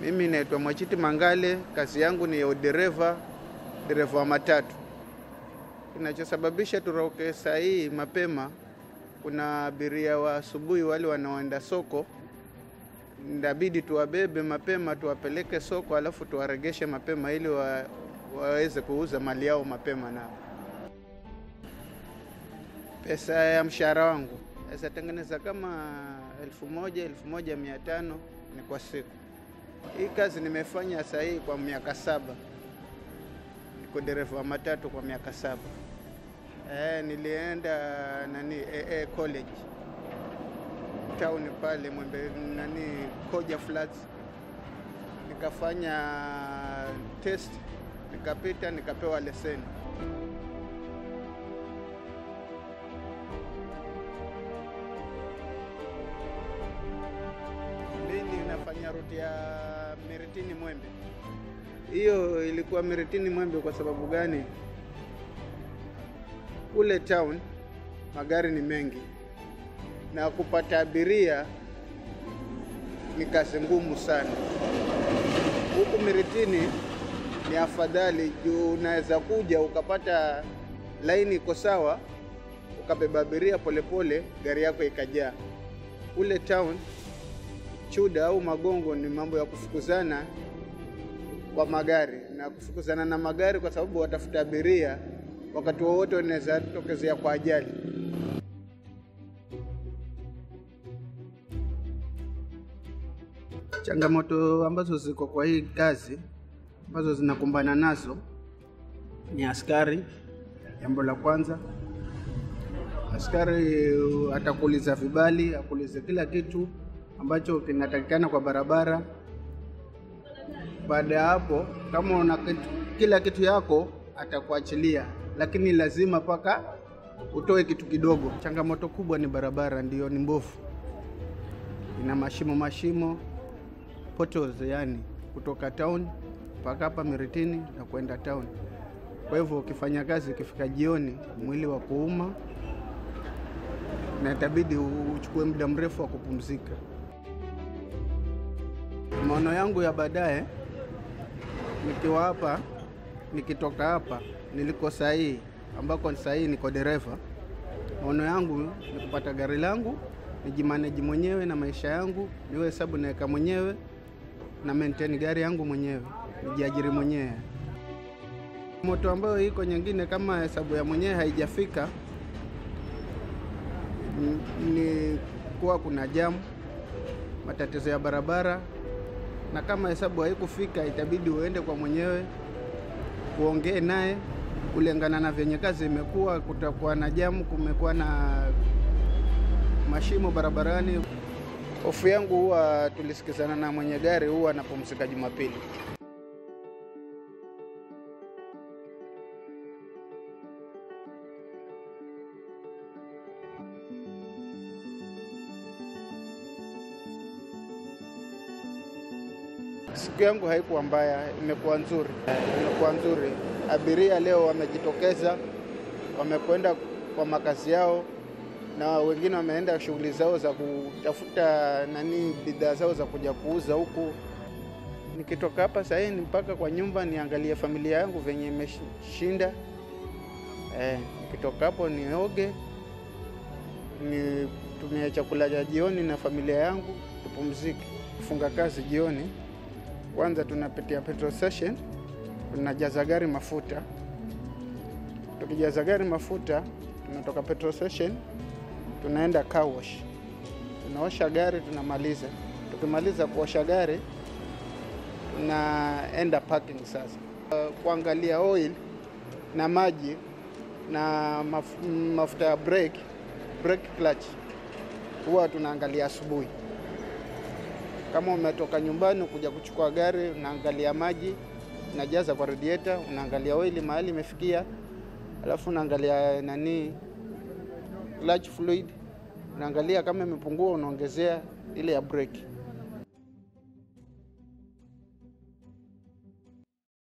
Mimi naitwa Mwachiti Mangale, kazi yangu ni ya udereva, dereva wa matatu. Kinachosababisha turoke saa hii mapema, kuna abiria wa asubuhi wale wanaoenda soko, inabidi tuwabebe mapema tuwapeleke soko, alafu tuwaregeshe mapema ili wa, waweze kuuza mali yao mapema. Nao pesa ya mshahara wangu naweza tengeneza kama elfu moja elfu moja mia tano ni kwa siku. Hii kazi nimefanya saa hii kwa miaka saba, niko dereva wa matatu kwa miaka saba. Eh, nilienda nani AA college town pale Mwembe nani Koja Flats, nikafanya test nikapita, nikapewa leseni. Ruti ya Miritini Mwembe. Hiyo ilikuwa Miritini Mwembe kwa sababu gani? Kule town magari ni mengi na kupata abiria ni kazi ngumu sana. Huku Miritini ni afadhali juu unaweza kuja ukapata laini iko sawa, ukabeba abiria polepole, gari yako ikajaa. Kule town Chuda au Magongo ni mambo ya kufukuzana kwa magari na kufukuzana na magari, kwa sababu watafuta abiria wakati wowote wanaweza tokezea kwa ajali. Changamoto ambazo ziko kwa hii kazi ambazo zinakumbana nazo ni askari. Jambo la kwanza, askari atakuuliza vibali, akuulize kila kitu ambacho kinatakikana kwa barabara. Baada ya hapo, kama una kitu, kila kitu yako atakuachilia, lakini lazima paka utoe kitu kidogo. Changamoto kubwa ni barabara, ndiyo ni mbovu, ina mashimo mashimo, potholes, yani kutoka town mpaka hapa Miritini na kwenda town. Kwa hivyo ukifanya kazi, ukifika jioni, mwili wa kuuma na itabidi uchukue muda mrefu wa kupumzika. Maono yangu ya baadaye nikiwa hapa, nikitoka hapa niliko sahii, ambako sahii niko dereva, maono yangu ni kupata gari langu, nijimaneji mwenyewe na maisha yangu, niwe hesabu naweka mwenyewe na maintain gari yangu mwenyewe, nijiajiri mwenyewe. Moto ambayo iko nyingine, kama hesabu ya mwenyewe haijafika ni kuwa kuna jamu, matatizo ya barabara, na kama hesabu haikufika itabidi uende kwa mwenyewe uongee naye kulingana na vyenye kazi imekuwa. Kutakuwa na jamu, kumekuwa na mashimo barabarani. Hofu yangu huwa tulisikizana na mwenye gari, huwa anapumzika Jumapili. Siku yangu haikuwa mbaya, imekuwa nzuri, imekuwa nzuri. Abiria leo wamejitokeza, wamekwenda kwa makazi yao, na wengine wameenda shughuli zao za kutafuta nani, bidhaa zao za kuja kuuza huku. Nikitoka hapa sasa hivi mpaka kwa nyumba niangalie familia yangu venye imeshinda. Eh, nikitoka hapo nioge, nitumie chakula cha jioni na familia yangu, tupumzike. Kufunga kazi jioni kwanza tunapitia petrol station, tunajaza gari mafuta. Tukijaza gari mafuta, tunatoka petrol station tunaenda car wash, tunaosha gari, tunamaliza. Tukimaliza kuosha gari, tunaenda parking sasa, kuangalia oil na maji na maf mafuta ya brake, brake clutch, huwa tunaangalia asubuhi kama umetoka nyumbani kuja kuchukua gari, unaangalia maji, unajaza kwa radiator, unaangalia oili mahali imefikia, alafu unaangalia nani clutch fluid, unaangalia kama imepungua, unaongezea ile ya brake.